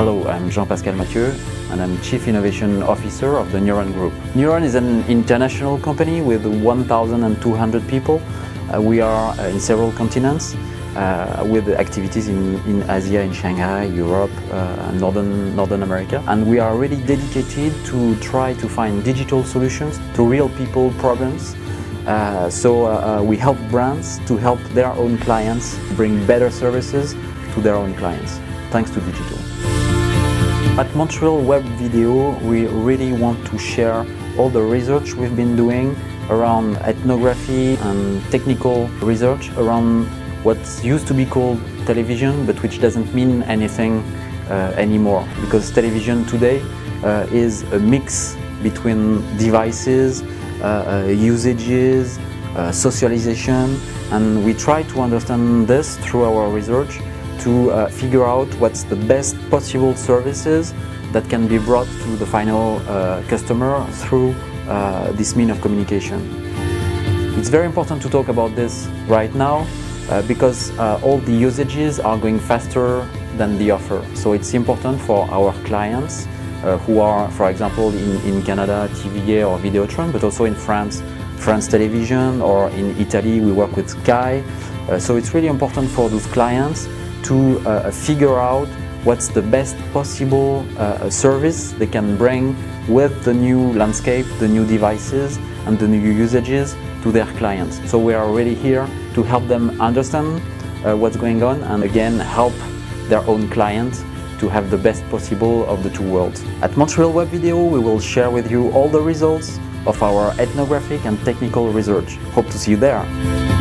I'm Jean-Pascal Mathieu and I'm Chief Innovation Officer of the Nurun Group. Nurun is an international company with 1,200 people. Uh, we are uh, in several continents uh, with activities in, in Asia, in Shanghai, Europe, uh, Northern, Northern America. And we are really dedicated to try to find digital solutions to real people problems uh, so uh, uh, we help brands to help their own clients bring better services to their own clients, thanks to digital. At Montreal Web Video, we really want to share all the research we've been doing around ethnography and technical research around what used to be called television, but which doesn't mean anything uh, anymore, because television today uh, is a mix between devices, uh, uh, usages, uh, socialization, and we try to understand this through our research to figure out what's the best possible services that can be brought to the final customer through this mean of communication. It's very important to talk about this right now uh, because uh, all the usages are going faster than the offer. So it's important for our clients uh, who are, for example, in, in Canada, TVA or Videotron, but also in France, France Television, or in Italy, we work with Sky. Uh, so it's really important for those clients to uh, figure out what's the best possible uh, service they can bring with the new landscape, the new devices, and the new usages to their clients. So we are really here to help them understand uh, what's going on and again help their own clients to have the best possible of the two worlds. At Montreal Web Video, we will share with you all the results of our ethnographic and technical research. Hope to see you there.